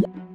you